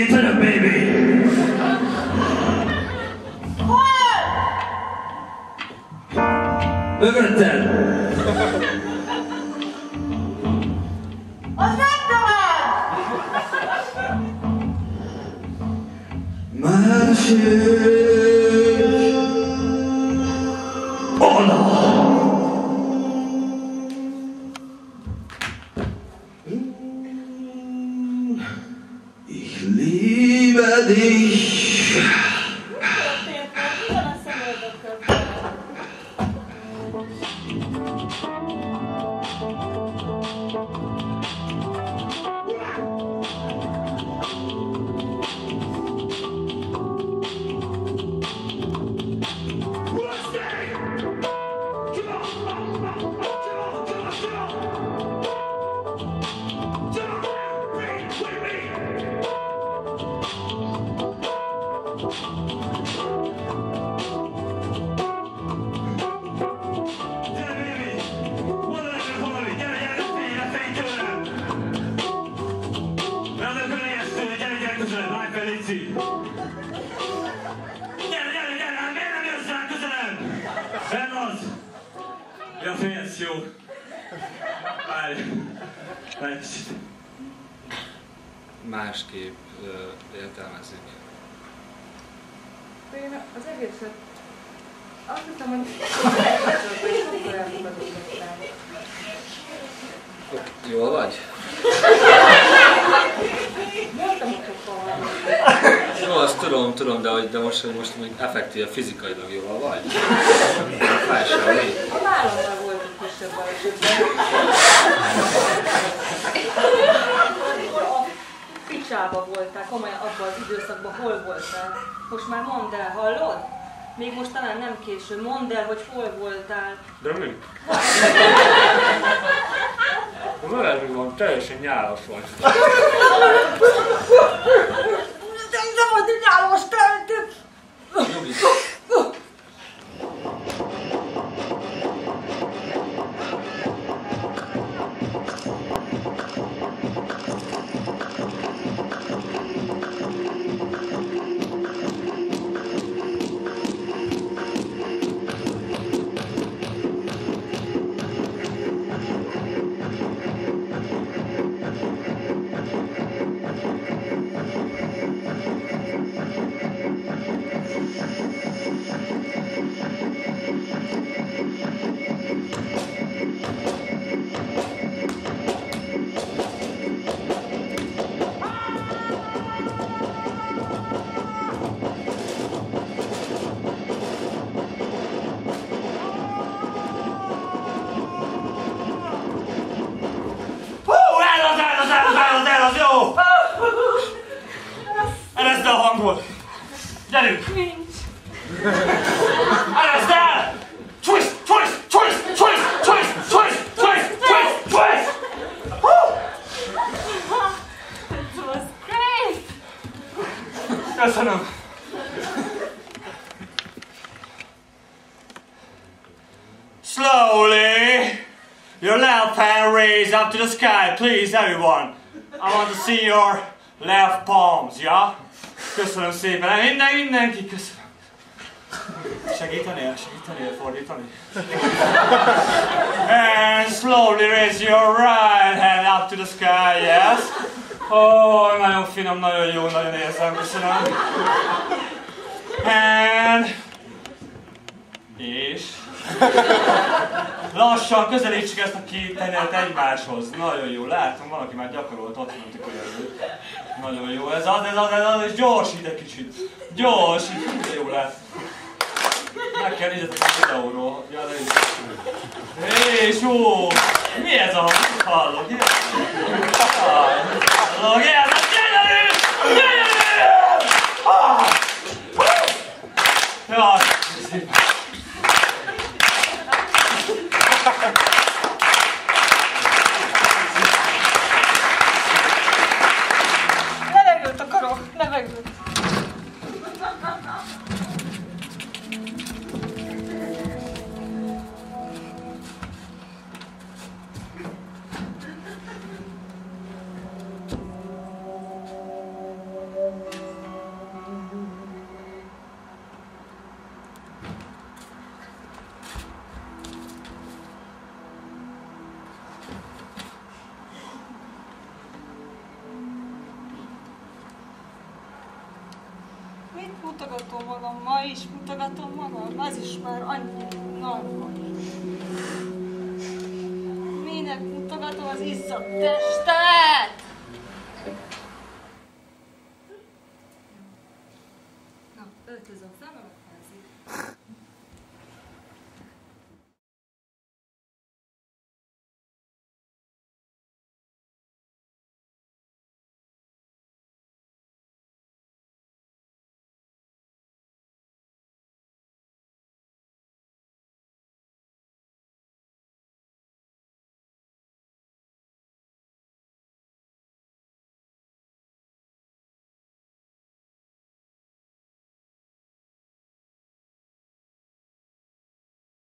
into a baby. Look at that. Oh no! Gyere, gyere, gyere, hát miért nem jössz rá, köszönöm! Szevasz! Ja, félsz, jó. Várj. Várj egy kicsit. másképp ö, értelmezik. Én az egészet azt hiszem, hogy sokkal elfogadóbb Jól vagy? Jó, azt tudom, tudom, de, hogy, de most, hogy most még effektíve fizikailag jól vagy? Fáj semmi? A vállammal volt egy kisebb. A picsába voltál, komolyan abban az időszakban hol voltál? Most már mondd el, hallod? Még most talán nem késő, mondd el, hogy hol voltál. De mi? Veled van? Teljesen nyálas vagy. De nem vagy egy nyálos telt! Nyugi. A hangod! Gyerünk! Nincs. Ereszd el! Twist, twist, twist, twist, twist, twist, twist, twist, twist! It was great! Köszönöm. Slowly, your left hand raised up to the sky, please, everyone. I want to see your left palms, yeah? Köszönöm szépen. Minden, mindenki, köszönöm. Segítenél? Segítenél fordítani? And slowly raise your right hand up to the sky, yes? Ó, oh, nagyon finom, nagyon jó, nagyon érzem, köszönöm. And... És... Lassan közelítsük ezt a két tengert egymáshoz. Nagyon jó, látom, valaki már gyakorolt ott, mint a. Nagyon jó, ez az, ez az, ez az, és gyorsít egy kicsit. Gyorsít, de jó lát. Meg kell nézni a videóról. Ja, de is. És jó! Mi ez a hallok? Hallok, ez a gyönyörű! Gyönyörű! Ah! Jaj, szépen. Mutogatom magam, ma is mutogatom magam, ez is már annyi nagy. Minek mutogatom az izzat testet? Na, öltözöm fel.